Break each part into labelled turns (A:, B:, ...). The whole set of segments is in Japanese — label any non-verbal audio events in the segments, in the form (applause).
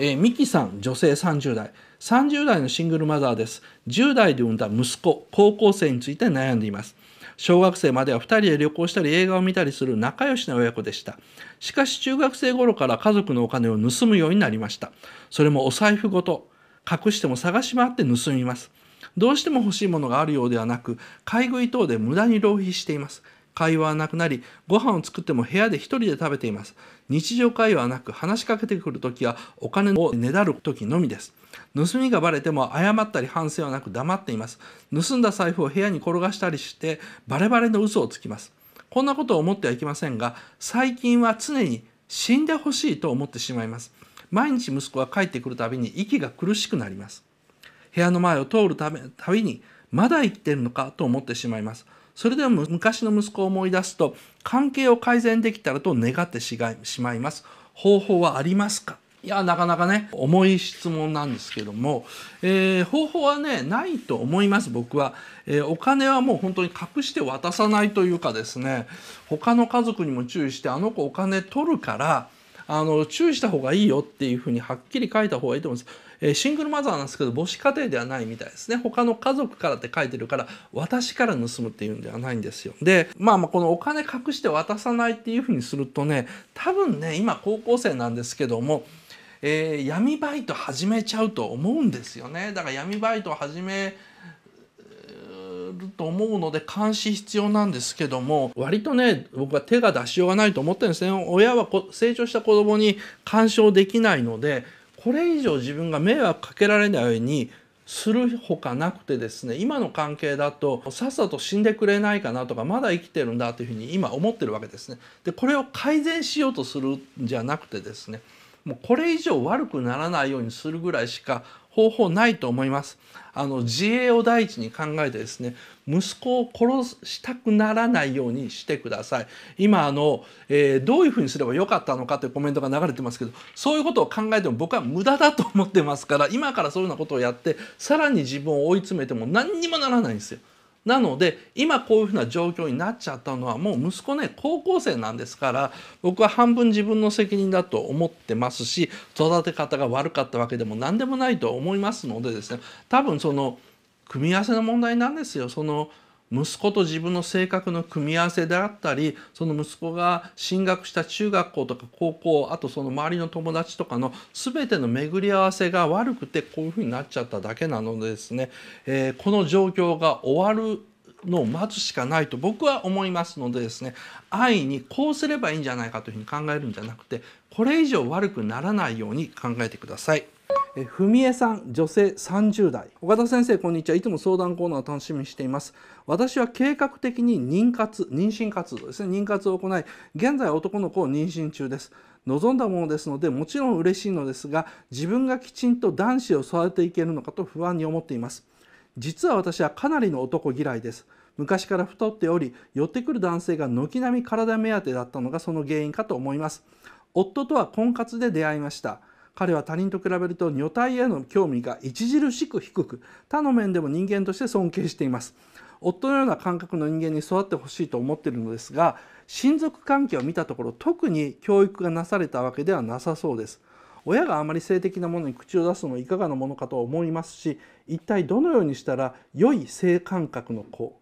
A: えー、ミキさん女性30代30代のシングルマザーです。10代で産んだ息子高校生について悩んでいます。小学生までは2人で旅行したり映画を見たりする仲良しな親子でした。しかし中学生頃から家族のお金を盗むようになりました。それもお財布ごと隠しても探し回って盗みます。どうしても欲しいものがあるようではなく買い食い等で無駄に浪費しています。会話はなくなりご飯を作っても部屋で一人で食べています。日常会話はなく話しかけてくるときはお金をねだる時のみです。盗みがバレても謝ったり反省はなく黙っています。盗んだ財布を部屋に転がしたりしてバレバレの嘘をつきます。こんなことを思ってはいけませんが最近は常に死んでほしいと思ってしまいます。毎日息子が帰ってくるたびに息が苦しくなります。部屋の前を通るたびにまだ生きてるのかと思ってしまいます。それでも昔の息子を思い出すと関係を改善できたらと願ってしまいます。方法はありますか？いやなかなかね重い質問なんですけども、えー、方法はねないと思います僕は、えー、お金はもう本当に隠して渡さないというかですね。他の家族にも注意してあの子お金取るからあの注意した方がいいよっていうふうにはっきり書いた方がいいと思うんです。えー、シングルマザーなんですけど母子家庭ではないみたいですね。他の家族からって書いてるから私から盗むっていうんではないんですよ。でまあまあこのお金隠して渡さないっていうふうにするとね多分ね今高校生なんですけどもえー、闇バイト始めちゃうと思うんですよね。だから闇バイト始めると思うので監視必要なんですけども割とね僕は手が出しようがないと思ってるんですね。親は成長した子供に干渉できないのでこれ以上自分が迷惑かけられないようにするほかなくてですね今の関係だとさっさと死んでくれないかなとかまだ生きてるんだというふうに今思ってるわけですね。でこれを改善しようとするんじゃなくてですねもうこれ以上悪くならないようにするぐらいしか方法ないと思います。あの自衛を第一に考えてですね息子を殺したくならないようにしてください今あの、えー、どういうふうにすればよかったのかというコメントが流れてますけどそういうことを考えても僕は無駄だと思ってますから今からそういうようなことをやってさらに自分を追い詰めても何にもならないんですよ。なので今こういうふうな状況になっちゃったのはもう息子ね高校生なんですから僕は半分自分の責任だと思ってますし育て方が悪かったわけでも何でもないと思いますのでですね多分その組み合わせの問題なんですよ。その息子と自分の性格の組み合わせであったりその息子が進学した中学校とか高校あとその周りの友達とかの全ての巡り合わせが悪くてこういうふうになっちゃっただけなのでですね、えー、この状況が終わるのを待つしかないと僕は思いますのでですね安易にこうすればいいんじゃないかというふうに考えるんじゃなくてこれ以上悪くならないように考えてください。えふみえさん女性30代。岡田先生こんにちは。いつも相談コーナーを楽しみにしています。私は計画的に妊活妊娠活動ですね。妊活を行い現在男の子を妊娠中です。望んだものですのでもちろん嬉しいのですが自分がきちんと男子を育てていけるのかと不安に思っています。実は私はかなりの男嫌いです。昔から太っており寄ってくる男性が軒並み体目当てだったのがその原因かと思います。夫とは婚活で出会いました。彼は他人と比べると女体への興味が著しく低く他の面でも人間として尊敬しています。夫のような感覚の人間に育ってほしいと思っているのですが親族関係を見たところ特に教育がなされたわけではなさそうです。親があまり性的なものに口を出すのはいかがなものかと思いますし一体どのようにしたら良い性感覚の子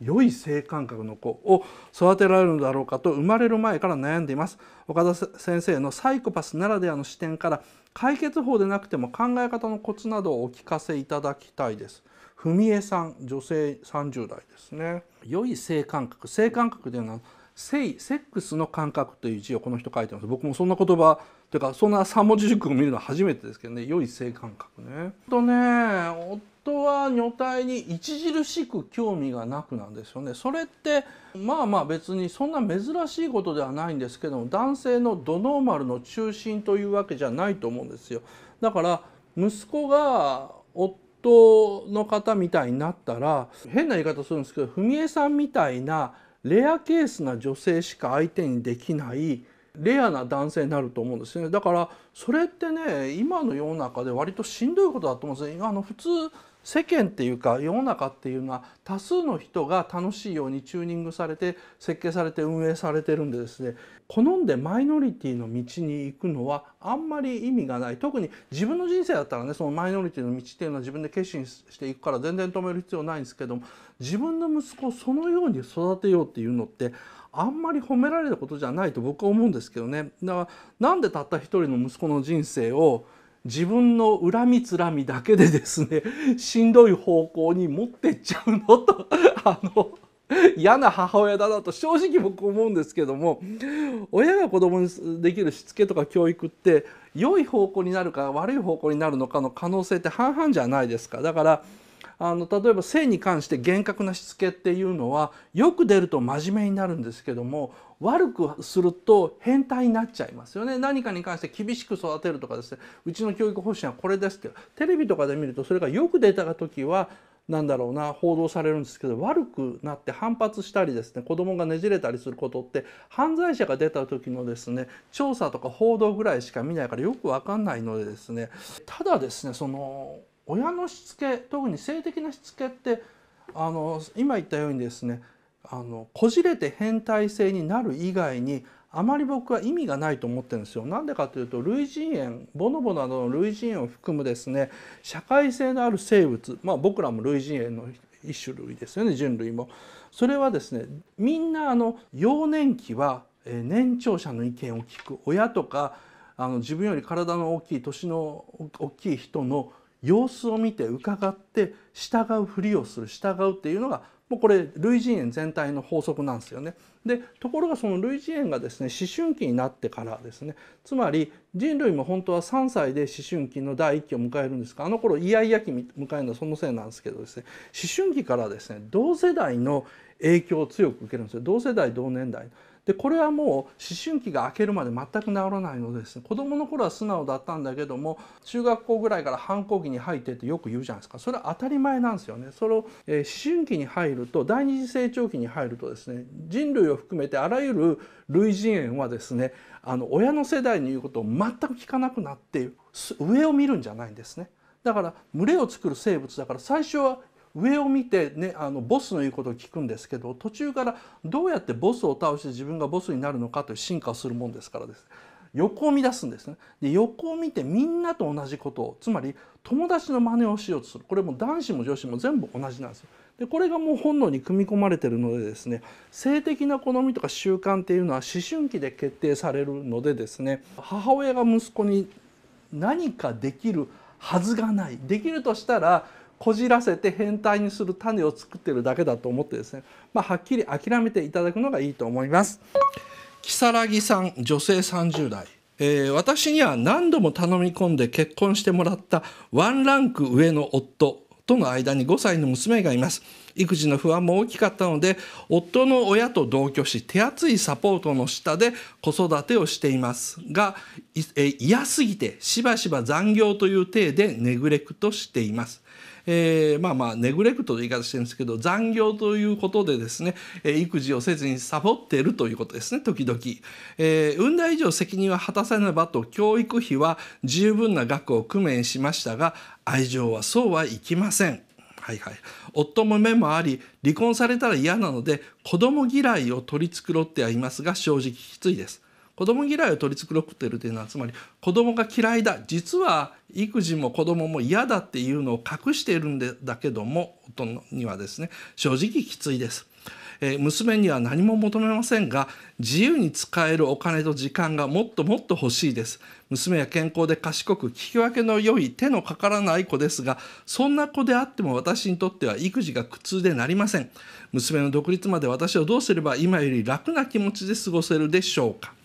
A: 良い性感覚の子を育てられるのだろうかと生まれる前から悩んでいます。岡田先生のサイコパスならではの視点から解決法でなくても考え方のコツなどをお聞かせいただきたいです。文江さん女性30代ですね。良い性感覚。性感覚というのは性セックスの感覚という字をこの人書いてます。僕もそんな言葉というかそんな3文字熟語見るのは初めてですけどね良い性感覚ね。とね夫は女体に著しく興味がなくなんですよね。それってまあまあ別にそんな珍しいことではないんですけども男性のドノーマルの中心というわけじゃないと思うんですよ。だから息子が夫の方みたいになったら変な言い方するんですけど文江さんみたいなレアケースな女性しか相手にできないレアな男性になると思うんですね。だからそれってね今の世の中で割としんどいことだと思うんですよ。あの普通世間っていうか世の中っていうのは多数の人が楽しいようにチューニングされて設計されて運営されてるんでですね好んでマイノリティの道に行くのはあんまり意味がない。特に自分の人生だったらねそのマイノリティの道っていうのは自分で決心していくから全然止める必要ないんですけども自分の息子をそのように育てようっていうのってあんまり褒められることじゃないと僕は思うんですけどね。だからなんでたった一人の息子の人生を自分の恨みつらみだけでですね (laughs) しんどい方向に持ってっちゃうのと (laughs) あの嫌な母親だなと正直僕思うんですけども親が子供にできるしつけとか教育って良い方向になるか悪い方向になるのかの可能性って半々じゃないですか。だからあの例えば性に関して厳格なしつけっていうのはよく出ると真面目になるんですけども悪くすると変態になっちゃいますよね。何かに関して厳しく育てるとかですね。うちの教育方針はこれですけどテレビとかで見るとそれがよく出た時はなんだろうな報道されるんですけど悪くなって反発したりですね子供がねじれたりすることって犯罪者が出た時のですね調査とか報道ぐらいしか見ないからよく分かんないのでですね。ただですねその親のしつけ特に性的なしつけってあの今言ったようにですねあのこじれて変態性になる以外にあまり僕は意味がないと思ってるんですよ。なんでかというと類人猿ボノボなどの類人猿を含むですね社会性のある生物まあ僕らも類人猿の一種類ですよね人類も。それはですねみんなあの幼年期は年長者の意見を聞く親とかあの自分より体の大きい年の大きい人の様子を見て伺って従うふりをする従うっていうのがもうこれ類人猿全体の法則なんですよね。でところがその類人猿がですね思春期になってからですねつまり人類も本当は3歳で思春期の第一期を迎えるんですがあの頃イヤイヤ期迎えるのはそのせいなんですけどですね思春期からですね同世代の影響を強く受けるんですよ同世代同年代でこれはもう思春期が明けるまで全く治らないのですね子どもの頃は素直だったんだけども中学校ぐらいから反抗期に入ってってよく言うじゃないですかそれは当たり前なんですよね。それを、えー、思春期に入ると第二次成長期に入るとですね人類を含めてあらゆる類人猿はですねあの親の世代に言うことを全く聞かなくなって上を見るんじゃないんですね。だから群れを作る生物だから最初は上を見て、ね、あのボスの言うことを聞くんですけど途中からどうやってボスを倒して自分がボスになるのかという進化をするもんですからです。横を見出すんですね。で横を見てみんなと同じことをつまり友達の真似をしようとする。これも男子も女子も全部同じなんですよ。でこれがもう本能に組み込まれてるのでですね性的な好みとか習慣っていうのは思春期で決定されるのでですね母親が息子に何かできるはずがない。できるとしたらこじらせて変態にする種を作ってるだけだと思ってですね、まあ、はっきり諦めていただくのがいいと思います。如月さん女性30代。えー、私には何度も頼み込んで結婚してもらったワンランク上の夫との間に5歳の娘がいます。育児の不安も大きかったので夫の親と同居し手厚いサポートの下で子育てをしていますが、えー、嫌すぎてしばしば残業という体でネグレクトしています。えー、まあまあネグレクトという言い方してるんですけど残業ということでですね、え育児をせずにサボっているということですね時々、えー、運大以上責任は果たさねばと教育費は十分な額を工面しましたが愛情はそうはいきません。はいはい、夫も目もあり離婚されたら嫌なので子供嫌いを取り繕ってはいますが正直きついです。子供嫌いを取り繕ってるというのはつまり子供が嫌いだ。実は育児も子供も嫌だっていうのを隠しているんだけども夫にはですね正直きついです。え娘には何も求めませんが自由に使えるお金と時間がもっともっと欲しいです。娘は健康で賢く聞き分けの良い手のかからない子ですがそんな子であっても私にとっては育児が苦痛でなりません。娘の独立まで私はどうすれば今より楽な気持ちで過ごせるでしょうか。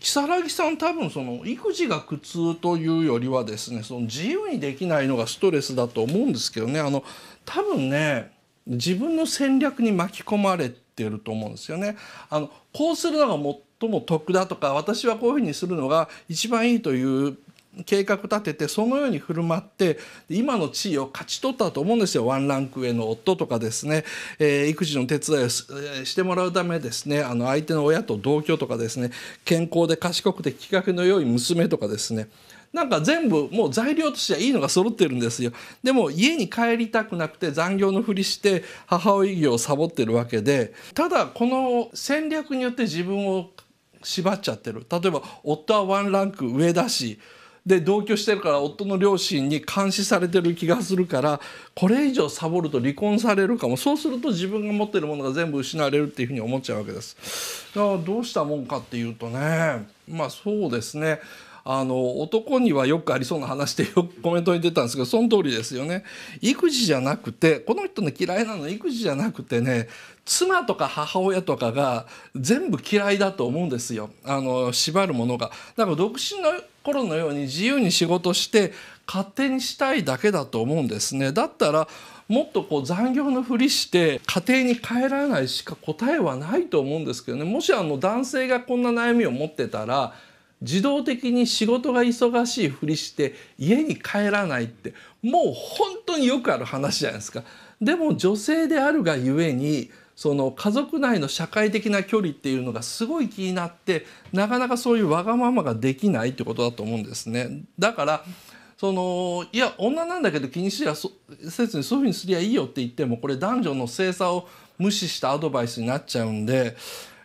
A: 如月さん多分その育児が苦痛というよりはですねその自由にできないのがストレスだと思うんですけどねあの多分ね自分の戦略に巻き込まれてると思うんですよね。あのこうするのが最も得だとか私はこういうふうにするのが一番いいという計画立ててそのように振る舞って今の地位を勝ち取ったと思うんですよ。ワンランク上の夫とかですね、えー、育児の手伝いをしてもらうためですね。あの相手の親と同居とかですね。健康で賢くてきっかけの良い娘とかですね。なんか全部もう材料としてはいいのが揃ってるんですよ。でも家に帰りたくなくて残業のふりして母親業をサボってるわけでただこの戦略によって自分を縛っちゃってる。例えば夫はワンランク上だしで同居してるから夫の両親に監視されてる気がするからこれ以上サボると離婚されるかもそうすると自分が持ってるものが全部失われるっていうふうに思っちゃうわけです。だからどうしたもんかっていうとねまあそうですねあの男にはよくありそうな話でよくコメントに出たんですけどその通りですよね。育児じゃなくてこの人の嫌いなの育児じゃなくてね妻とか母親とかが全部嫌いだと思うんですよあの縛るものが。だから独身の頃のように自由に仕事して勝手にしたいだけだと思うんですね。だったらもっとこう残業のふりして家庭に帰らないしか答えはないと思うんですけどねもしあの男性がこんな悩みを持ってたら自動的に仕事が忙しいふりして家に帰らないってもう本当によくある話じゃないですか。でも女性であるがゆえにその家族内の社会的な距離っていうのがすごい気になってなかなかそういうわがままができないってことだと思うんですね。だからそのいや女なんだけど気にしりゃせずにそういうふうにすりゃいいよって言ってもこれ男女の性差を無視したアドバイスになっちゃうんで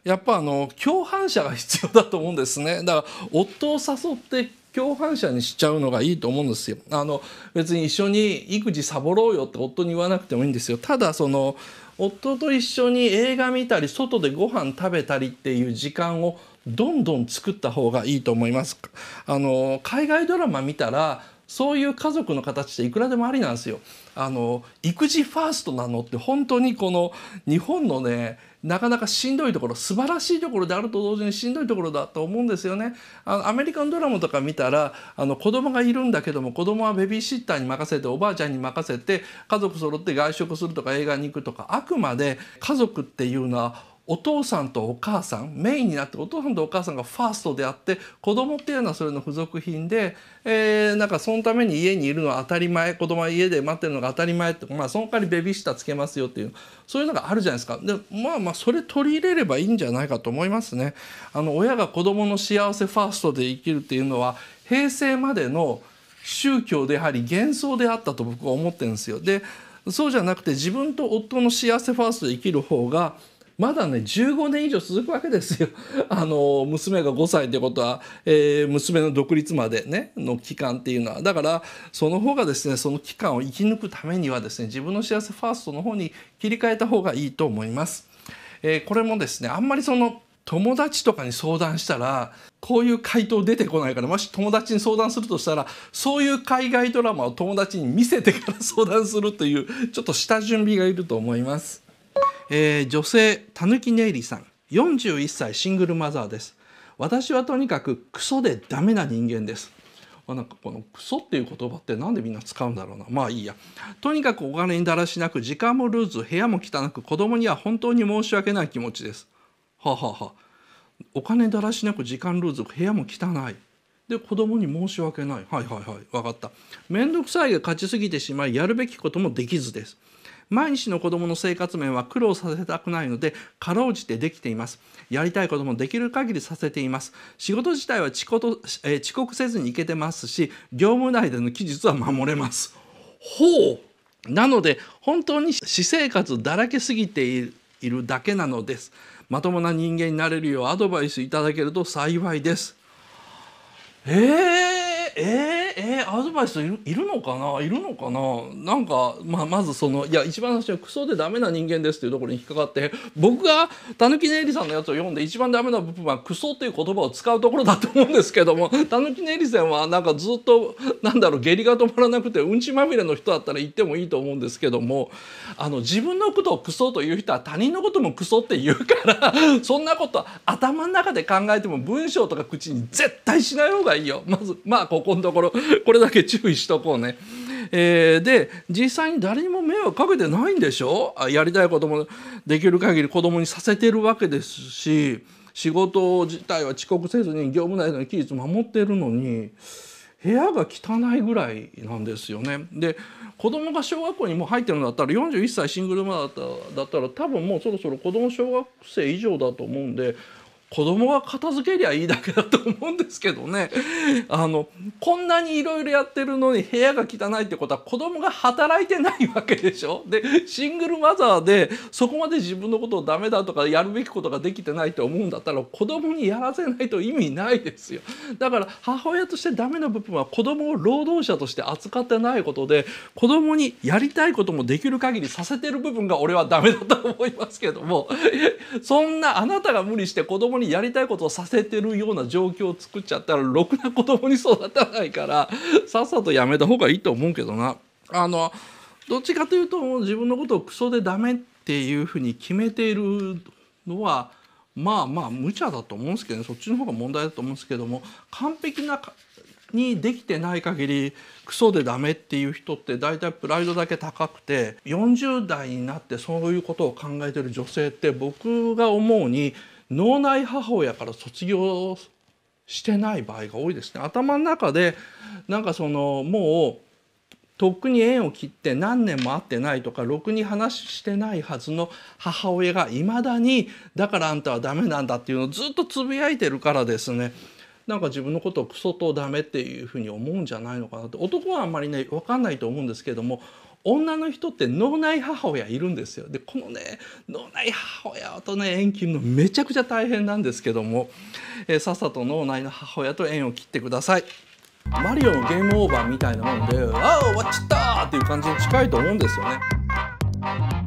A: やっぱあの共犯者が必要だと思うんですね。だから夫を誘って共犯者にしちゃうのがいいと思うんですよ。あの別に一緒に育児サボろうよって夫に言わなくてもいいんですよ。ただその夫と一緒に映画見たり外でご飯食べたりっていう時間をどんどん作った方がいいと思いますあの海外ドラマ見たらそういう家族の形っていくらでもありなんですよあの育児ファーストなのって本当にこの日本のねなかなかしんどいところ素晴らしいところであると同時にしんどいところだと思うんですよね。あのアメリカンドラマとか見たらあの子供がいるんだけども子供はベビーシッターに任せておばあちゃんに任せて家族揃って外食するとか映画に行くとかあくまで家族っていうのはお父さんとお母さんメインになってお父さんとお母さんがファーストであって子供っていうのはそれの付属品で、えー、なんかそのために家にいるのは当たり前子供は家で待ってるのが当たり前ってまあその代わりベビーシッターつけますよっていうそういうのがあるじゃないですかでまあまあそれ取り入れればいいんじゃないかと思いますね。あの親が子供の幸せファーストで生きるっていうのは平成までの宗教でやはり幻想であったと僕は思ってるんですよ。でそうじゃなくて自分と夫の幸せファーストで生きる方がまだね15年以上続くわけですよ。(laughs) あの娘が5歳ってことは、えー、娘の独立までねの期間っていうのはだからその方がですねその期間を生き抜くためにはですね自分の幸せファーストの方に切り替えた方がいいと思います。えー、これもですねあんまりその友達とかに相談したらこういう回答出てこないからもし友達に相談するとしたらそういう海外ドラマを友達に見せてから相談するというちょっと下準備がいると思います。えー、女性たぬきねいりさん。41歳シングルマザーです。私はとにかくクソでダメな人間です。なんかこのクソっていう言葉って何でみんな使うんだろうな。まあいいや。とにかくお金にだらしなく時間もルーズ部屋も汚く子供には本当に申し訳ない気持ちです。はあ、ははあ、お金だらしなく時間ルーズ部屋も汚い。で子供に申し訳ない。はいはいはい。分かった。面倒くさいが勝ちすぎてしまいやるべきこともできずです。毎日の子どもの生活面は苦労させたくないのでかろうじてできています。やりたいこともできる限りさせています。仕事自体は遅刻,、えー、遅刻せずに行けてますし業務内での期日は守れます。ほう。なので本当に私生活だらけすぎているだけなのです。まともな人間になれるようアドバイスいただけると幸いです。えーえー、えー、アドバイスいるいるのかな？いるのかな？なんか、まあ、まずそのいや一番最初にクソでダメな人間ですっていうところに引っかかって僕がたぬきねえりさんのやつを読んで一番ダメな部分はクソっていう言葉を使うところだと思うんですけどもたぬきねえりさんはなんかずっとなんだろう下痢が止まらなくてうんちまみれの人だったら言ってもいいと思うんですけどもあの自分のことをクソという人は他人のこともクソって言うから (laughs) そんなこと頭の中で考えても文章とか口に絶対しない方がいいよ。まずまあここのところ。(laughs) これだけ注意しとこうね。えー、で実際に誰にも迷惑かけてないんでしょ？やりたいこともできる限り子供にさせてるわけですし仕事自体は遅刻せずに業務内の期日守ってるのに部屋が汚いぐらいなんですよね。で子供が小学校にもう入ってるんだったら41歳シングルマザーだったら多分もうそろそろ子供小学生以上だと思うんで子供が片付けりゃいいだけだと思うんですけどね。(laughs) あのこんなにいろいろやってるのに部屋が汚いってことは子供が働いてないわけでしょ？でシングルマザーでそこまで自分のことをダメだとかやるべきことができてないと思うんだったら子供にやらせないと意味ないですよ。だから母親としてダメな部分は子供を労働者として扱ってないことで子供にやりたいこともできる限りさせてる部分が俺はダメだと思いますけども。そんなあなたが無理して子供にやりたいことをさせてるような状況を作っちゃったらろくな子供に育たないからさっさとやめた方がいいと思うけどな。あのどっちかというと自分のことをクソでダメっていうふうに決めているのはまあまあ無茶だと思うんですけどねそっちの方が問題だと思うんですけども完璧なにできてない限りクソでダメっていう人って大体プライドだけ高くて40代になってそういうことを考えてる女性って僕が思うに脳内母親から卒業してない場合が多いですね。頭の中でなんかそのもうとっくに縁を切って何年も会ってないとかろくに話してないはずの母親がいまだにだからあんたはダメなんだっていうのをずっとつぶやいてるからですねなんか自分のことをクソとダメっていうふうに思うんじゃないのかなって男はあんまりね分かんないと思うんですけども女の人って脳内母親いるんですよ。でこのね脳内母親とね縁切るのめちゃくちゃ大変なんですけども、えー、さっさと脳内の母親と縁を切ってください。マリオのゲームオーバーみたいなもんで「ああ終わっちゃった!」っていう感じに近いと思うんですよね。